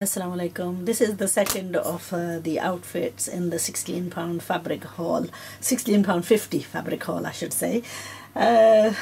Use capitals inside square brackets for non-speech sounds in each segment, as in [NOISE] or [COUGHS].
Assalamu alaikum. This is the second of uh, the outfits in the 16 pound fabric haul, 16 pound 50 fabric haul, I should say. Uh,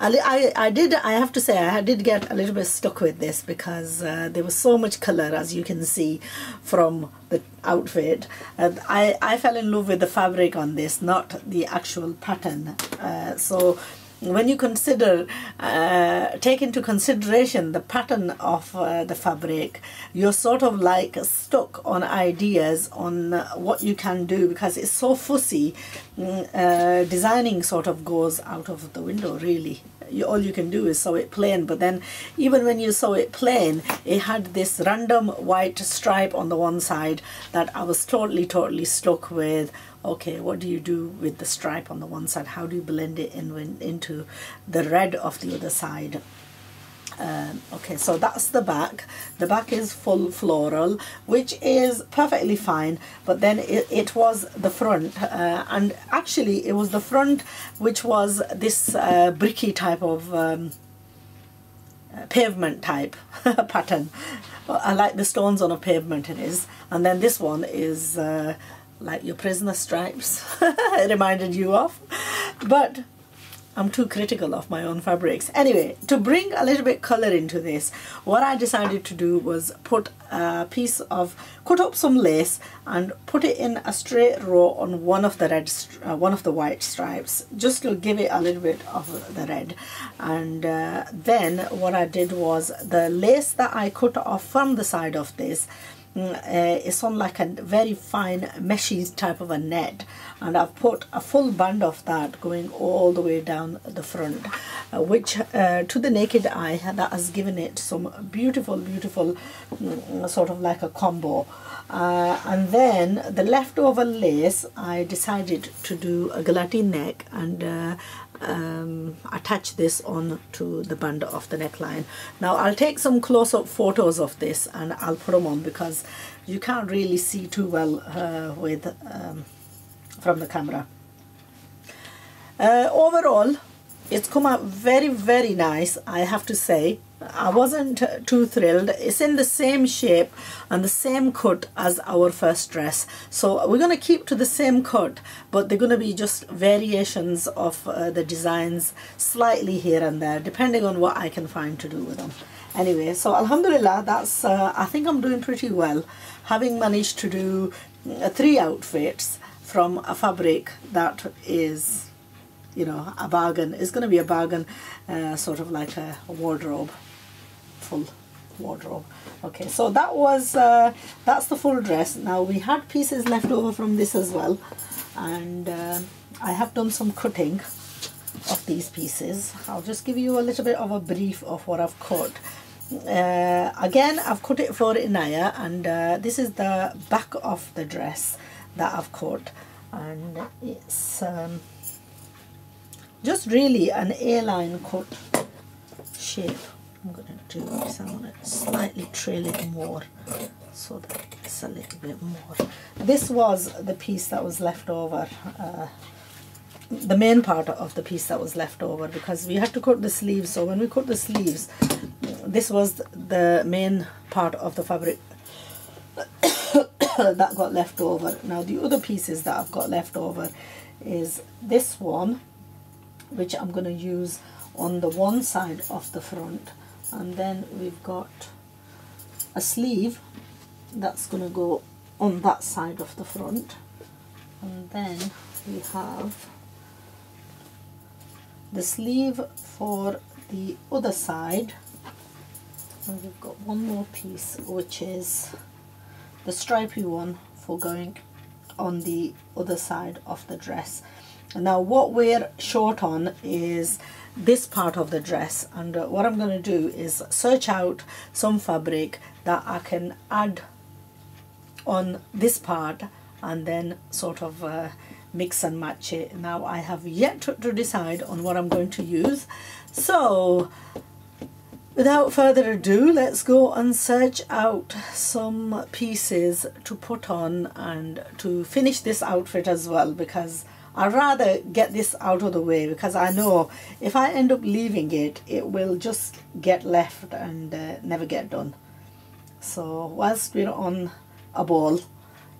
I, I, did, I have to say, I did get a little bit stuck with this because uh, there was so much color as you can see from the outfit. I, I fell in love with the fabric on this, not the actual pattern. Uh, so when you consider uh, take into consideration the pattern of uh, the fabric you're sort of like stuck on ideas on what you can do because it's so fussy mm, uh, designing sort of goes out of the window really you, all you can do is sew it plain. But then even when you sew it plain it had this random white stripe on the one side that I was totally totally stuck with. Okay what do you do with the stripe on the one side? How do you blend it in when, into the red of the other side um, okay so that's the back. The back is full floral which is perfectly fine but then it, it was the front uh, and actually it was the front which was this uh, bricky type of um, uh, pavement type [LAUGHS] pattern. I like the stones on a pavement it is and then this one is uh, like your prisoner stripes [LAUGHS] it reminded you of. But I'm too critical of my own fabrics. Anyway, to bring a little bit color into this, what I decided to do was put a piece of, cut up some lace and put it in a straight row on one of the red, uh, one of the white stripes, just to give it a little bit of the red. And uh, then what I did was the lace that I cut off from the side of this, it's on like a very fine meshy type of a net. And I've put a full band of that going all the way down the front uh, which uh, to the naked eye that has given it some beautiful beautiful mm, sort of like a combo. Uh, and then the leftover lace I decided to do a galatine neck and uh, um, attach this on to the band of the neckline. Now I'll take some close-up photos of this and I'll put them on because you can't really see too well uh, with um, from the camera. Uh, overall, it's come out very, very nice, I have to say. I wasn't too thrilled. It's in the same shape and the same cut as our first dress. So we're going to keep to the same cut, but they're going to be just variations of uh, the designs slightly here and there, depending on what I can find to do with them. Anyway, so Alhamdulillah, that's, uh, I think I'm doing pretty well, having managed to do uh, three outfits from a fabric that is you know a bargain. It's going to be a bargain uh, sort of like a, wardrobe full wardrobe. Okay so that was uh, that's the full dress. Now we had pieces left over from this as well and uh, I have done some cutting of these pieces. I'll just give you a little bit of a brief of what I've cut. Uh, again I've cut it for Inaya and uh, this is the back of the dress that I've cut and it's um, just really an A-line cut shape I'm going to do this. I'm going to slightly trail it more so that it's a little bit more. This was the piece that was left over, uh, the main part of the piece that was left over because we had to cut the sleeves. So when we cut the sleeves, this was the main part of the fabric [COUGHS] that got left over. Now the other pieces that I've got left over is this one, which I'm going to use on the one side of the front. And then we've got a sleeve that's going to go on that side of the front. And then we have the sleeve for the other side. And we've got one more piece which is the stripy one for going on the other side of the dress now what we're short on is this part of the dress and uh, what I'm going to do is search out some fabric that I can add on this part and then sort of uh, mix and match it. Now I have yet to, to decide on what I'm going to use. So without further ado let's go and search out some pieces to put on and to finish this outfit as well because I'd rather get this out of the way because I know if I end up leaving it, it will just get left and uh, never get done. so whilst we're on a ball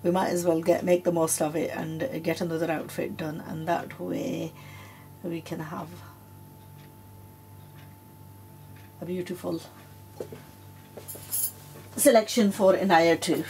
we might as well get make the most of it and get another outfit done and that way we can have a beautiful selection for Inaya too.